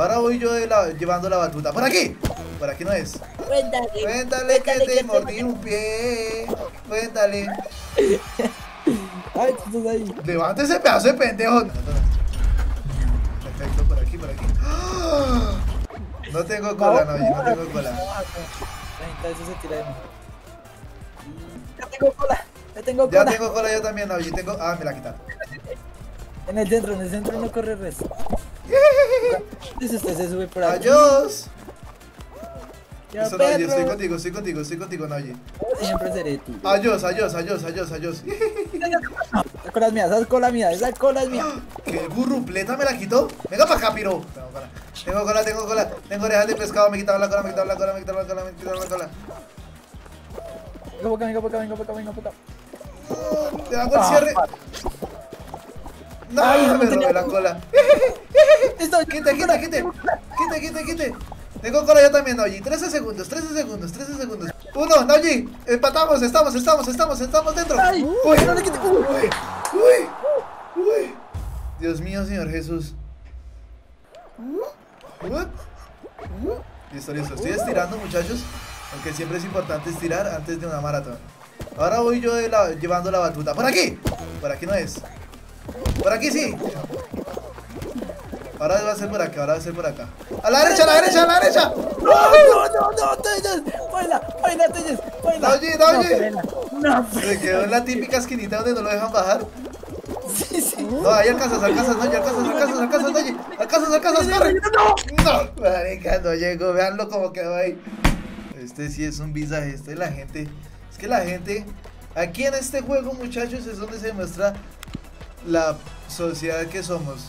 Ahora voy yo de la- llevando la batuta. ¡Por aquí! Por aquí no es. Cuéntale. Cuéntale que te que mordí un pie. Cuéntale. Ay, tú estás ahí. Levante ese pedazo de pendejo. Perfecto, por aquí, por aquí. ¡Ah! No tengo cola, no, yo no tengo cola. Veces se tira de mí. Ya tengo cola. Ya tengo Ya cola. tengo cola yo también, no, yo tengo. Ah, me la quitaron. En el centro, en el centro no corre res. Entonces usted se sube por ahí. Adiós. Ya, Eso, Naoyi, perro. estoy contigo, estoy contigo, estoy contigo, Naoyi. Siempre seré tú. Adiós, adiós, adiós, adiós, adiós. Esa cola es mía, esa cola es mía, esa cola es mía. ¿Qué burrupleta me la quitó? Venga para acá, piro. Tengo cola, tengo cola, tengo orejas de pescado, me quitaron la cola, me quitaron la cola, me quitaron la cola, me quitaron la cola. Venga por acá, venga por acá, venga por acá, venga por acá. Te hago el cierre. No, Ay, me tenía robé la cola. Listo, Quite, quite, quite. Quite, quite, quite. Tengo cola yo también, Naoyi. 13 segundos, 13 segundos, 13 segundos. Uno, Naoyi. Empatamos, estamos, estamos, estamos, estamos dentro. Ay, Uy, no le quité. uy, uy, uy. Dios mío, Señor Jesús. What? Listo, listo. Estoy estirando, muchachos. Aunque siempre es importante estirar antes de una maratón. Ahora voy yo la- llevando la batuta. ¡Por aquí! Por aquí no es. Por aquí sí. Ahora va a ser por acá, ahora va a ser por acá. ¡A la derecha, a la derecha, a la derecha! No, no, no, no, Telles. Baila, baila, Telles. Baila. Oye, no, oye. No, Se quedó en la típica esquinita donde no lo dejan bajar. sí, sí. No, ahí alcanzas, alcanzas, no, alcanzas, alcanzas, alcanzas, oye. Alcanzas, alcanzas, corre. No, marica, no llego, veanlo como quedó ahí. Este sí es un visaje, este la gente. Es que la gente. Aquí en este juego, muchachos, es donde se demuestra la sociedad que somos.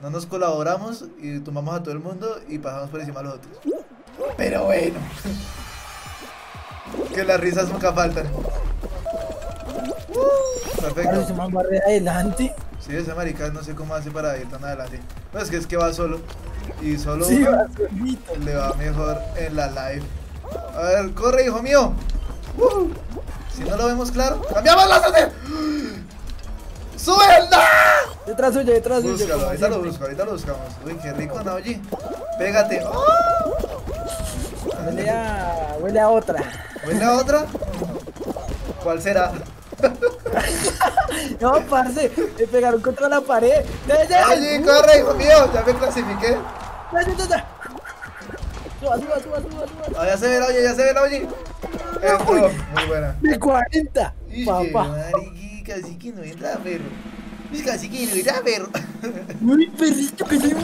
No nos colaboramos y tomamos a todo el mundo y pasamos por encima a los otros. Pero bueno. que las risas nunca faltan. Uh, perfecto. se man adelante. Sí, ese marica no sé cómo hace para ir tan adelante. Pues que es que va solo. Y solo Sí, va solito. le va mejor en la live. A ver, corre, hijo mío. Uh, si no lo vemos claro, cambiamos la estrategia. ¡Suelta! Detrás suyo, detrás suyo. Búscalo, ahorita lo busco, ahorita lo buscamos. Uy, qué rico, Naoyi. Pégate. ¡Oh! Huele a, huele a otra. ¿Ven la otra? ¿Cuál será? No, parce, me pegaron contra la pared. Ya, ya. Oye, corre, hijo mío, ya me clasifiqué. Ya, ya, ya, ya. Suba, suba, suba, suba, suba. Ah, ya se ve la oye, ya se ve la oye. Muy buena. De 40. Ixi, Papá. Mariqui, casi que no entra, perro. Pues casi que no entra, perro. Muy perrito que soy.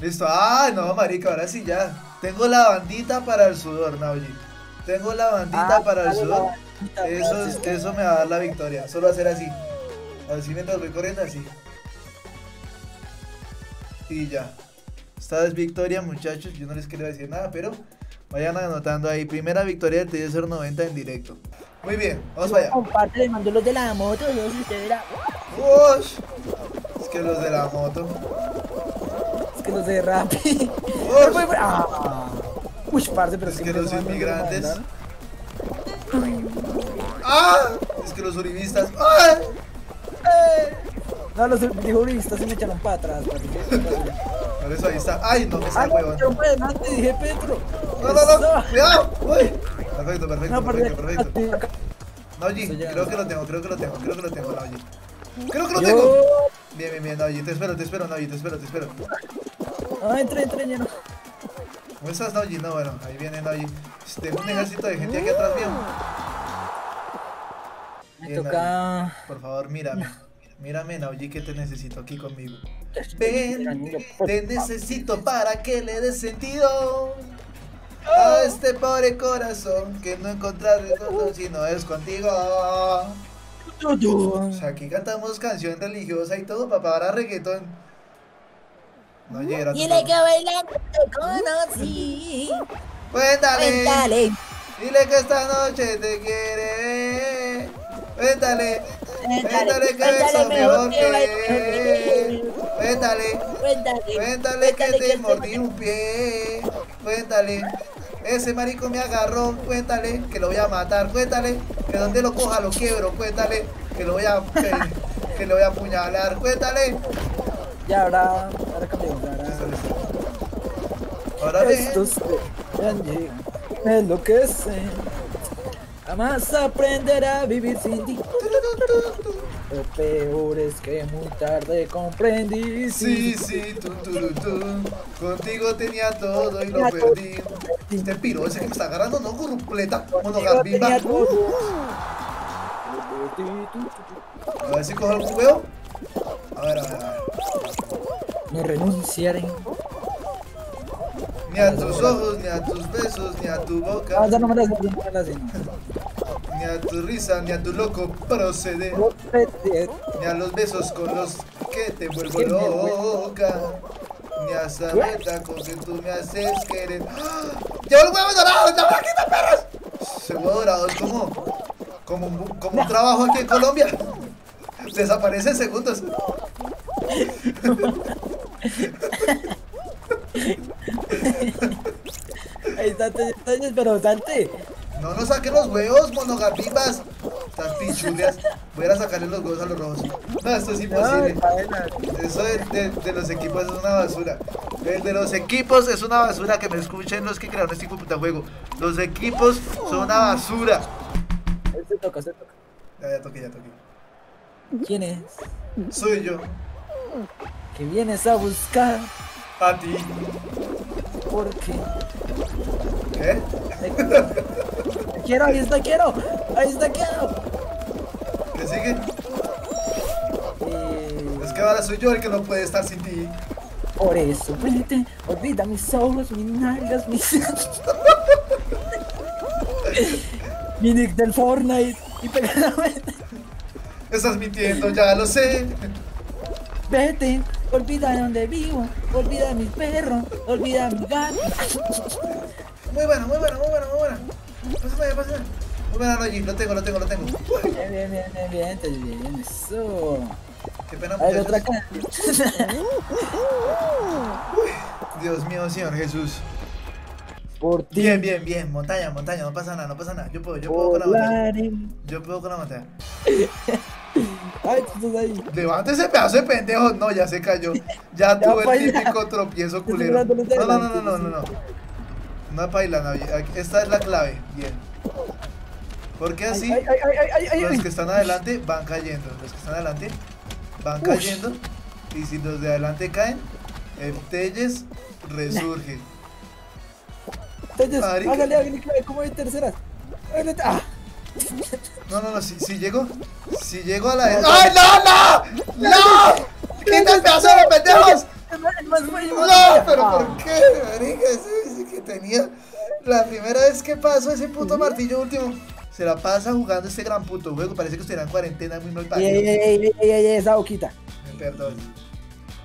Listo. Ah, no, marica, ahora sí ya. Tengo la bandita para el sudor, Naoyi. Tengo la bandita Ah, para el sudor. bandita, Eso, es- eso me va a dar la victoria. Solo hacer así. Así mientras voy corriendo, así. Y ya. Esta es victoria, muchachos. Yo no les quería decir nada, pero vayan anotando ahí. Primera victoria del TSR 90 en directo. Muy bien, vamos para allá. Comparte, le mando los de la moto, no sé si usted verá. Ush. Es que los de la moto. Es que los de rap. Ush. Ah. Uy, parce, pero Es que los me inmigrantes. ¡Ah! Es que los uribistas. ¡Ah! Eh. No, los uribistas se me echaron para atrás. parce. Por eso ahí está. ¡Ay, no me Ah, no, me huevón! echaron para adelante, dije Petro. ¡No, no, no! ¡Cuidado! ¡Uy! Perfecto, perfecto, perfecto, perfecto. Ya. creo que lo tengo, creo que lo tengo, creo que lo tengo, Naoyi. Creo que lo tengo. Bien, bien, bien, Naoyi. Te espero, te espero, Naoyi, te espero, te espero. No, entre, entre, lleno. ¿Cómo estás, Naoyi? No, bueno, ahí viene Naoyi. Tengo un ejército de gente aquí atrás mío. Me toca. Por favor, mírame. Mírame, Naoyi, que te necesito aquí conmigo. Ven, te necesito para que le des sentido a este pobre corazón que no encontrar el dolor si no es contigo. O sea, aquí cantamos canción religiosa y todo, papá, ahora reggaetón. No llega. Dile que bailando te conocí. Cuéntale, Cuéntale. dile que esta noche te quiere. Cuéntale, cuéntale que beso mejor que. Cuéntale. Cuéntale. Cuéntale que te mordí un pie. Cuéntale. Ese marico me agarró. Cuéntale que lo voy a matar. Cuéntale que donde lo coja lo quiebro. Cuéntale que lo voy a. Que, que le voy a apuñalar. Cuéntale. Ya, ahora, ahora cambiamos, ahora. Ahora. Estos me enloquecen. Jamás aprenderé a vivir sin ti. Lo peor es que muy tarde comprendí. Sí, sí, tú, tú, tú. Contigo tenía todo y lo perdí. Este piro ese que me está agarrando, no, tenía Monogambimba. A ver si cojo algún huevo. A ver, a ver, a ver. No renunciaré. Ni a tus ojos, ni a tus besos, ni a tu Ah, boca, ya no me las no me las sé. Ni a tu risa, ni a tu loco proceder, ni a los besos con los que te vuelvo loca, ni a esa meta con que tú me haces querer. ¡Ah! ¡Llevo el huevo dorado! ¡Ya va, quita perros! Ese huevo dorado es como, como, un, como un trabajo aquí en Colombia. Desaparece en segundos. Ahí está, pero salte. No nos saquen los huevos, monogambibas. Están pichulias. Voy a sacarle los huevos a los rojos. No, esto es imposible. Eso de, de- de los equipos es una basura. El de los equipos es una basura. Que me escuchen los que crearon este puta juego. Los equipos son una basura. Se toca, se toca. Ya, ya toqué, ya toqué. ¿Quién es? Soy yo. Que vienes a buscar. A ti. Porque ¿Qué? te quiero, ahí está, quiero. Ahí está, quiero. ¿Qué sigue? Eh, Es que ahora soy yo el que no puede estar sin ti. por eso, vete. Olvida mis ojos, mis nalgas, mis. Mi nick del Fortnite. Y pegadamente. Estás mintiendo, ya lo sé. Vete. Olvida dónde vivo. Olvida mis perros. Olvida mi gato. Muy buena, muy buena, muy buena, muy buena. Lo tengo, lo tengo, lo tengo. Bien, bien, bien, bien, bien, bien, eso. qué pena, ver, otra acá. Dios mío, Señor Jesús. Por ti. Bien, bien, bien. Montaña, montaña, no pasa nada, no pasa nada. Yo puedo, yo puedo con la montaña. Yo puedo con la montaña. Ay, tú estás ahí. Levante ese pedazo de pendejo. No, ya se cayó. Ya Ya tuvo el típico tropiezo culero. No, no, no, no, no, no. No es baila, no. Esta es la clave. Bien. Porque así Ay, ay, ay, los que están adelante van cayendo. Los que están adelante van Ush. cayendo. Y si los de adelante caen, el Telles resurge. Marica. hágale, hágale, como de terceras. Ah. No, no, no, si, si llego, si llego a la... ¡Ay, no, no! ¡No! ¡Quita el pedazo de pendejos! Más, es No, pero. ¿por qué, marica? Ese, ese que tenía la primera vez que pasó ese puto martillo último. Se la pasa jugando este gran puto juego. Parece que estuviera en cuarentena muy mal Ey, ey, ey, ey, ey, ey, esa boquita. Me perdón.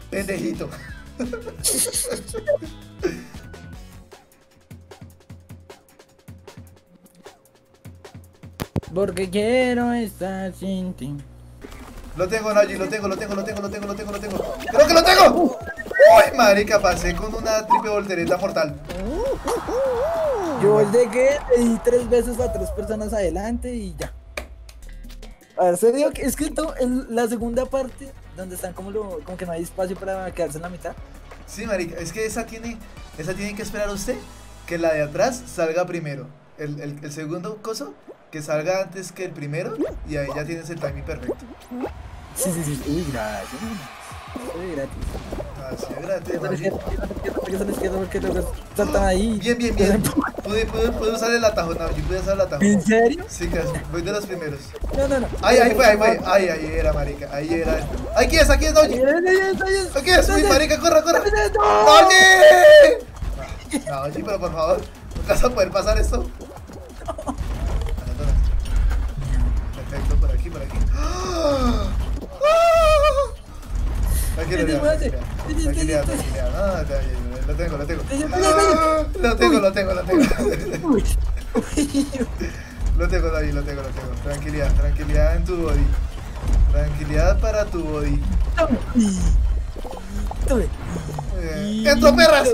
Pendejito. Porque quiero estar sin ti. Lo tengo, Naji, lo tengo, lo tengo, lo tengo, lo tengo, lo tengo, lo tengo. ¡Creo que lo tengo! ¡Uy, marica! Pasé con una triple voltereta mortal. Yo que le di tres veces a tres personas adelante y ya. A ver, se dio que es que en la segunda parte, donde están como, lo, como que no hay espacio para quedarse en la mitad. Sí, marica, es que esa tiene, esa tiene que esperar usted que la de atrás salga primero. El, el, el segundo coso, que salga antes que el primero, y ahí ya tienes el timing perfecto. Sí, sí, sí. Uy, gracias. Uy, gratis. Luego saltan ahí. Bien, bien, bien. Pude, pude, pude usar el atajo, Naji, pude usar el atajo. ¿En serio? Sí, casi, voy de los primeros. No, no, no. Ay, ahí fue, ahí fue. Ay, ahí era, marica, ahí era. ¡Aquí es, aquí es, Naji! ¡Aquí es! ¡Uy, marica, corre, corre! ¡No! ¡Naji! No, Naji, pero por favor, ¿no vas a poder pasar esto? Perfecto, por aquí, por aquí. ¡Ah! Tranquilidad, tranquilidad, tranquilidad. No, no, no, lo tengo, lo tengo. ¡Ah! Lo tengo, lo tengo, lo tengo. Lo tengo, David, lo tengo, lo tengo. Tranquilidad, tranquilidad en tu body. Tranquilidad para tu body. Eh, ¡Entro, perras!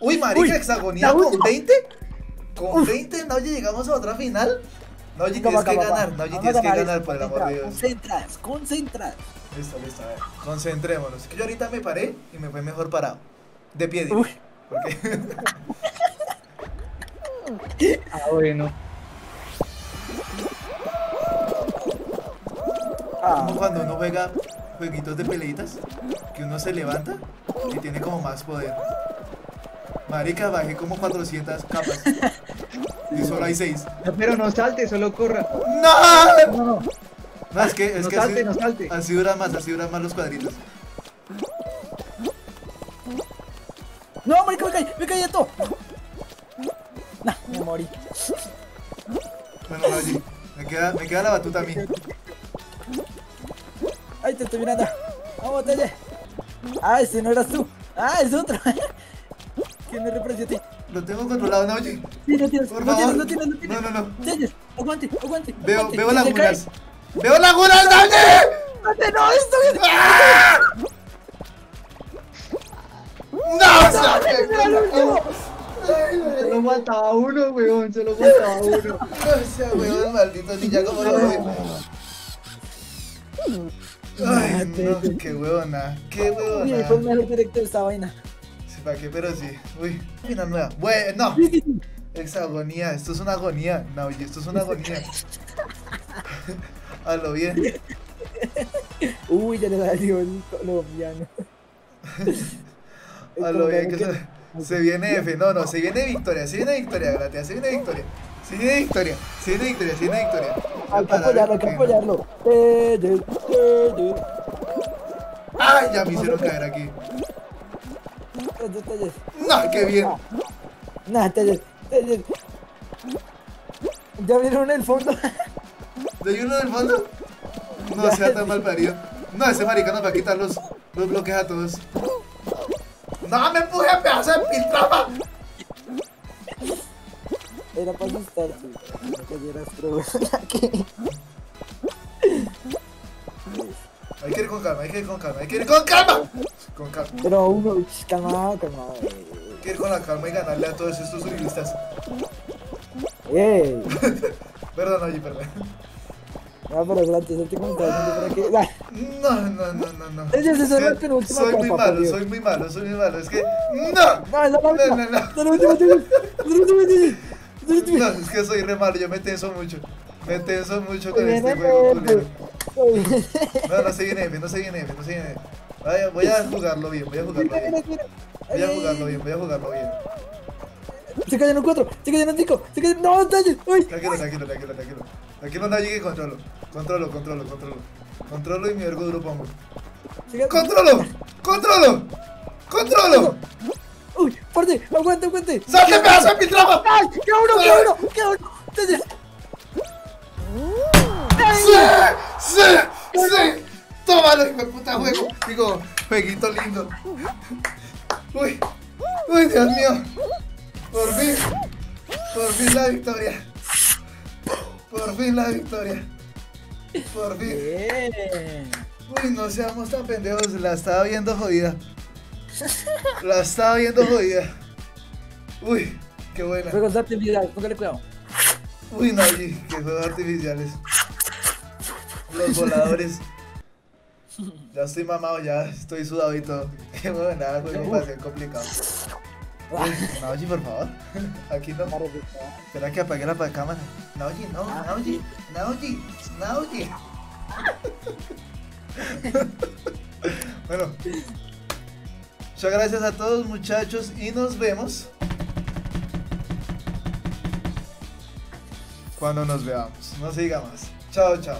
Uy, marica, hexagonía con última. 20. Con 20, no, ya llegamos a otra final. Vamos tienes que ganar. Vamos tienes que ganar por el amor de Dios. Concentras, concentras. Listo, listo, a ver. Concentrémonos. Que yo ahorita me paré y me fue mejor parado. De pie, digo. Uy. Porque Ah, bueno. Ah, como cuando uno juega jueguitos de peleitas, que uno se levanta y tiene como más poder. Marica, bajé como 400 capas. Y solo hay 6. No, pero no salte, solo corra. ¡No! no, no. No, es que, es No que salte, así, no salte. así dura más, así duran más los cuadritos. No, marica, me caí, me caí de todo. Nah, me morí. Bueno, Naoji, me queda, me queda la batuta a mí. Ay, te estoy mirando. Vamos, Telle. Ah, ese no eras tú. Ah, es otro. ¿Quién me representa a ti? Lo tengo controlado, Naoji. Sí, no tienes, Por no tienes, favor. no tienes, no tienes. No, no, no. Aguante, aguante. Veo, aguante. veo se cae- ¡Veo lagunas, Naoji! ¡Aguante, no, esto bien. ¡Ah! ¡No! o sea, ¡Era el último! Solo faltaba uno, weón, solo faltaba uno. No sea, weón, maldito ninja, como lo veo. Ay, no, qué huevona, qué Uy, fue el huevona. mejor directo de esta vaina. Sí, ¿para qué? Pero sí. Uy, final nueva. Bueno. Exagonía, esto es una agonía. No, oye, esto es una agonía. A lo bien. Uy, ya le salió el colombiano. A lo bien que se, se viene F. No, no, se viene victoria. Se viene victoria, Gratia. Se viene victoria. Se viene victoria. Se viene victoria. Se viene victoria. Hay que apoyarlo, hay que porque- apoyarlo. Telles. Ay, ya me hicieron caer aquí. No, qué bien. Telles. ¿Ya vieron el fondo? ¿De ahí uno del fondo? No sea tan mal parido. No, ese marica nos va a quitar los, los bloques a todos. No me empuje, pedazo de piltrapa. Era para asustarte. No cayeras. Aquí. Hay que ir con calma, hay que ir con calma, hay que ir con calma. Con calma. Pero uno, calmado, calmado. Hay que ir con la calma y ganarle a todos estos uribistas. ¡Ey! Perdón, oye, perdón. No, pero espérate, eso te contaba para que. Ah, No, no, no, no, no. Es el penúltimo Soy muy malo, soy muy malo, soy muy malo. Es que. ¡No! No, No, no, no. La No, última. es que soy re malo, yo me tenso mucho. Me tenso mucho con este juego, culero. No, no se viene F, no se viene F, no se viene F. Voy a jugarlo bien, voy a jugarlo bien. Voy a jugarlo bien, voy a jugarlo bien. Se cayeron cuatro, se cayeron cinco, se cayeron. ¡No! ¡Uy! Tranquilo, tranquilo, tranquilo, tranquilo. Tranquilo, no llegue, controlo. Controlo, controlo, controlo. Controlo y mi vergo duro pongo. ¡Controlo! ¡Controlo! ¡Controlo! ¡Uy! ¡Fuerte! ¡Aguante, aguante! ¡Salte, pedazo de piltrapa! ¡Ay! ¡Qué uno, qué uno! ¡Qué uno! ¡Sí! ¡Sí! ¡Sí! ¡Tómalo, hijo de puta juego! Digo, jueguito lindo. ¡Uy! ¡Uy, Dios mío! Por fin, por fin la victoria. Por fin la victoria. Por fin. Bien. Uy, no seamos tan pendejos, la estaba viendo jodida. La estaba viendo jodida. Uy, qué buena. Artificiales, póngale cuidado. Uy, no, oye, qué juegos artificiales. Los voladores. Ya estoy mamado, ya estoy sudado y todo. Qué buena, juego va a ser complicado. Uy, por favor. Aquí no. Espera que apague la cámara. Naoji, no, Naoji, Naoji, Naoji. bueno. Muchas gracias a todos muchachos y nos vemos cuando nos veamos. No se diga más. Chao, chao.